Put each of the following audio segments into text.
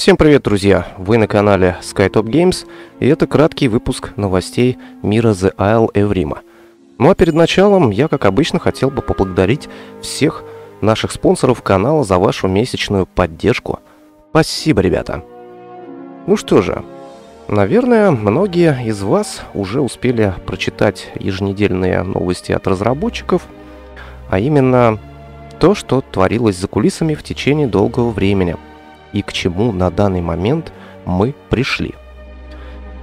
Всем привет, друзья! Вы на канале SkyTop Games, и это краткий выпуск новостей мира The Isle Эврима. Ну а перед началом я, как обычно, хотел бы поблагодарить всех наших спонсоров канала за вашу месячную поддержку. Спасибо, ребята! Ну что же, наверное, многие из вас уже успели прочитать еженедельные новости от разработчиков, а именно то, что творилось за кулисами в течение долгого времени – и к чему на данный момент мы пришли.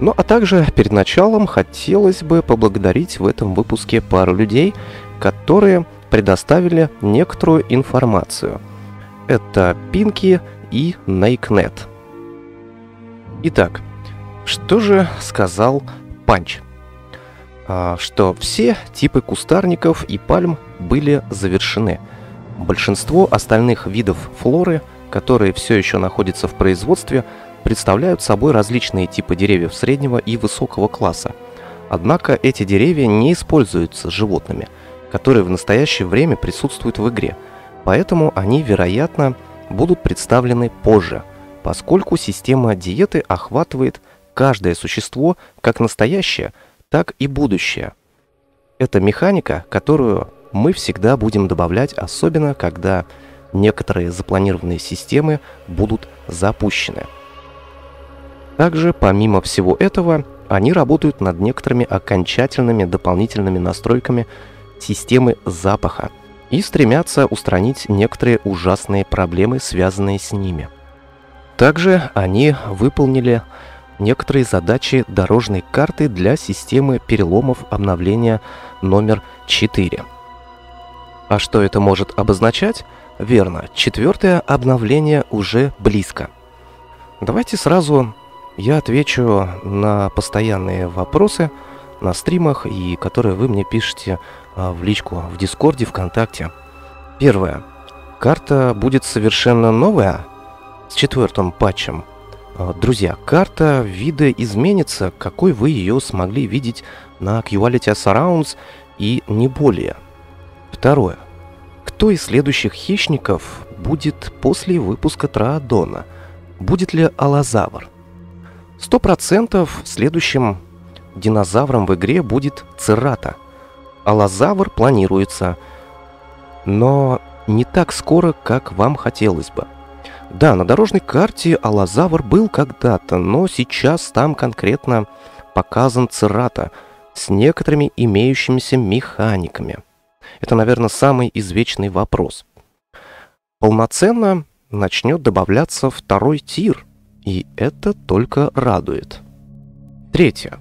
Ну а также перед началом хотелось бы поблагодарить в этом выпуске пару людей, которые предоставили некоторую информацию. Это Пинки и Нейкнет. Итак, что же сказал Панч? А, что все типы кустарников и пальм были завершены. Большинство остальных видов флоры – которые все еще находятся в производстве, представляют собой различные типы деревьев среднего и высокого класса. Однако эти деревья не используются животными, которые в настоящее время присутствуют в игре, поэтому они, вероятно, будут представлены позже, поскольку система диеты охватывает каждое существо как настоящее, так и будущее. Это механика, которую мы всегда будем добавлять, особенно когда некоторые запланированные системы будут запущены. Также, помимо всего этого, они работают над некоторыми окончательными дополнительными настройками системы запаха и стремятся устранить некоторые ужасные проблемы, связанные с ними. Также они выполнили некоторые задачи дорожной карты для системы переломов обновления номер 4. А что это может обозначать? Верно, четвертое обновление уже близко. Давайте сразу я отвечу на постоянные вопросы на стримах, и которые вы мне пишете а, в личку в Дискорде, ВКонтакте. Первое. Карта будет совершенно новая с четвертым патчем. А, друзья, карта вида изменится, какой вы ее смогли видеть на Quality Surrounds и не более. Второе. Кто из следующих хищников будет после выпуска Траадона? Будет ли Алазавр? Сто процентов следующим динозавром в игре будет Церата. Алазавр планируется, но не так скоро, как вам хотелось бы. Да, на дорожной карте Алазавр был когда-то, но сейчас там конкретно показан Церата с некоторыми имеющимися механиками – это, наверное, самый извечный вопрос. Полноценно начнет добавляться второй тир, и это только радует. Третье.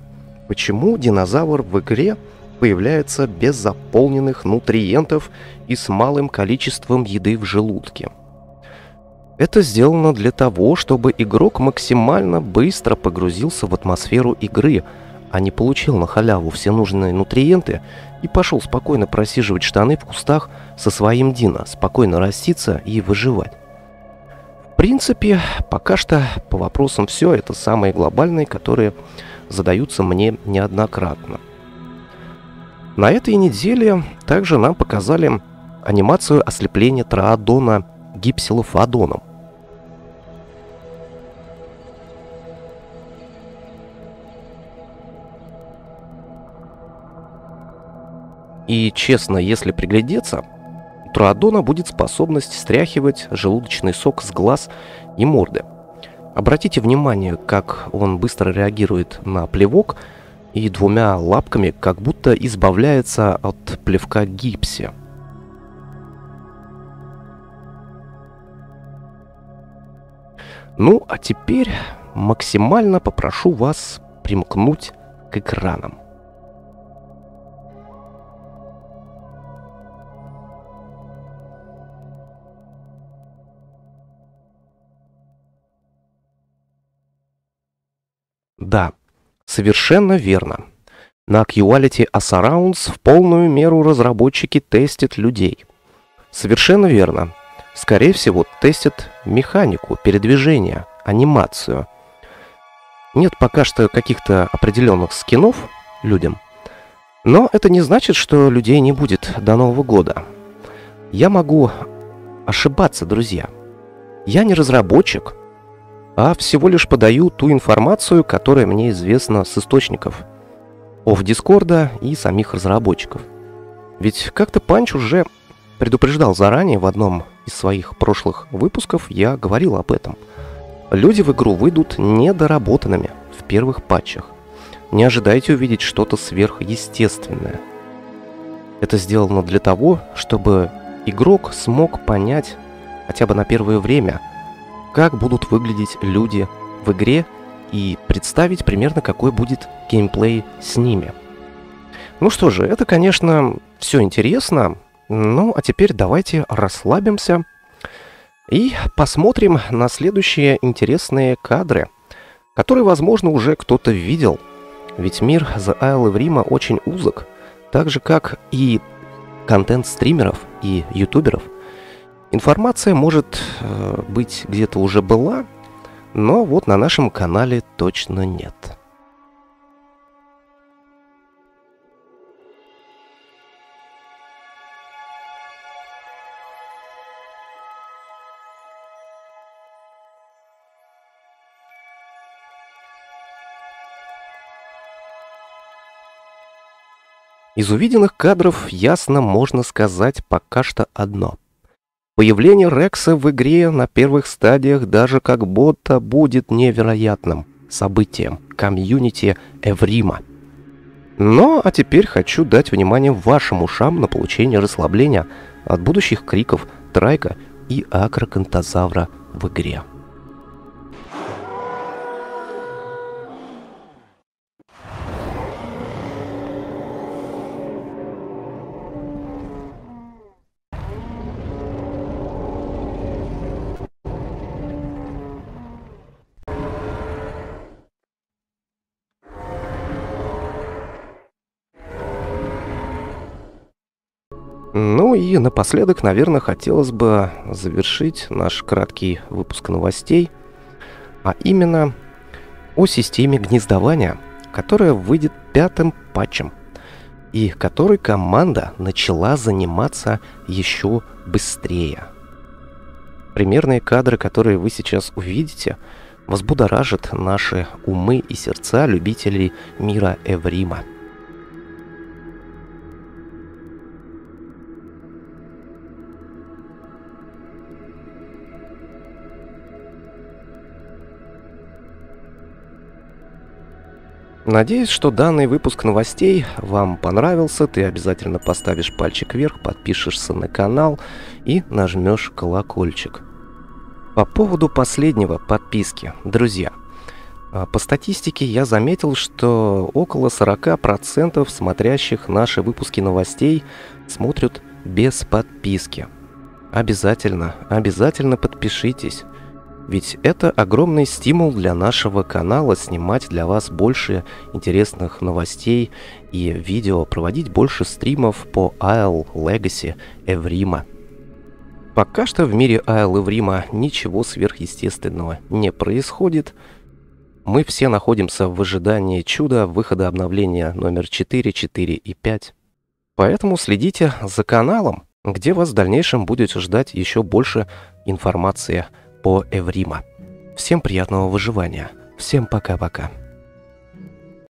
Почему динозавр в игре появляется без заполненных нутриентов и с малым количеством еды в желудке? Это сделано для того, чтобы игрок максимально быстро погрузился в атмосферу игры, а не получил на халяву все нужные нутриенты и пошел спокойно просиживать штаны в кустах со своим Дина, спокойно раститься и выживать. В принципе, пока что по вопросам все это самые глобальные, которые задаются мне неоднократно. На этой неделе также нам показали анимацию ослепления Траадона гипсилофадоном. И честно, если приглядеться, у Троадона будет способность стряхивать желудочный сок с глаз и морды. Обратите внимание, как он быстро реагирует на плевок и двумя лапками как будто избавляется от плевка гипсе. Ну, а теперь максимально попрошу вас примкнуть к экранам. Да, совершенно верно. На Quality Surrounds в полную меру разработчики тестят людей. Совершенно верно. Скорее всего, тестят механику, передвижение, анимацию. Нет пока что каких-то определенных скинов людям. Но это не значит, что людей не будет до Нового года. Я могу ошибаться, друзья. Я не разработчик, а всего лишь подаю ту информацию, которая мне известна с источников. Оф Дискорда и самих разработчиков. Ведь как-то Панч уже предупреждал заранее в одном из своих прошлых выпусков, я говорил об этом. Люди в игру выйдут недоработанными в первых патчах. Не ожидайте увидеть что-то сверхъестественное. Это сделано для того, чтобы игрок смог понять хотя бы на первое время, как будут выглядеть люди в игре и представить примерно какой будет геймплей с ними. Ну что же, это, конечно, все интересно, ну а теперь давайте расслабимся и посмотрим на следующие интересные кадры, которые, возможно, уже кто-то видел. Ведь мир Isle of Рима очень узок, так же как и контент стримеров и ютуберов – Информация, может э, быть, где-то уже была, но вот на нашем канале точно нет. Из увиденных кадров ясно можно сказать пока что одно – Появление Рекса в игре на первых стадиях даже как будто будет невероятным событием комьюнити Эврима. Но а теперь хочу дать внимание вашим ушам на получение расслабления от будущих криков Трайка и Акрокантозавра в игре. Ну и напоследок, наверное, хотелось бы завершить наш краткий выпуск новостей, а именно о системе гнездования, которая выйдет пятым патчем, и которой команда начала заниматься еще быстрее. Примерные кадры, которые вы сейчас увидите, возбудоражат наши умы и сердца любителей мира Эврима – Надеюсь, что данный выпуск новостей вам понравился. Ты обязательно поставишь пальчик вверх, подпишешься на канал и нажмешь колокольчик. По поводу последнего подписки, друзья. А, по статистике я заметил, что около 40% смотрящих наши выпуски новостей смотрят без подписки. Обязательно, обязательно подпишитесь. Ведь это огромный стимул для нашего канала снимать для вас больше интересных новостей и видео, проводить больше стримов по Isle Legacy Эврима. Пока что в мире Isle Эврима ничего сверхъестественного не происходит. Мы все находимся в ожидании чуда выхода обновления номер 4, 4 и 5. Поэтому следите за каналом, где вас в дальнейшем будет ждать еще больше информации по Эврима. Всем приятного выживания. Всем пока-пока.